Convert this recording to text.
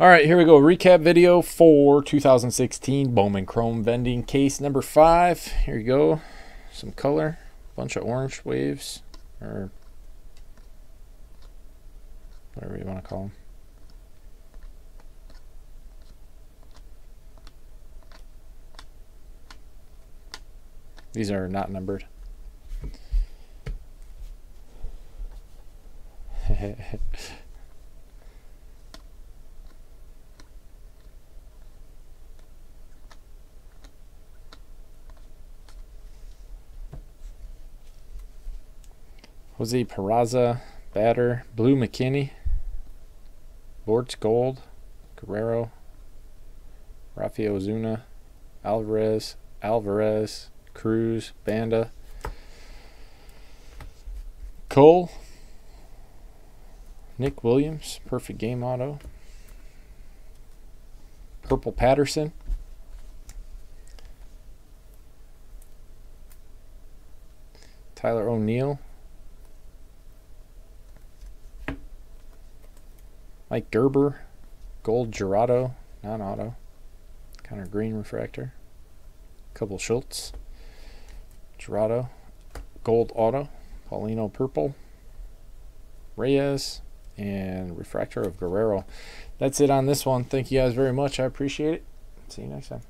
All right, here we go. Recap video for 2016 Bowman Chrome Vending Case number five. Here you go. Some color, bunch of orange waves, or whatever you want to call them. These are not numbered. Jose Peraza, Batter, Blue McKinney, Bortz Gold, Guerrero, Rafael Ozuna, Alvarez, Alvarez, Cruz, Banda, Cole, Nick Williams, perfect game auto, Purple Patterson, Tyler O'Neill, Mike Gerber, Gold Gerardo, non-auto, Connor Green refractor, couple Schultz, Gerardo, Gold Auto, Paulino Purple, Reyes, and Refractor of Guerrero. That's it on this one. Thank you guys very much. I appreciate it. See you next time.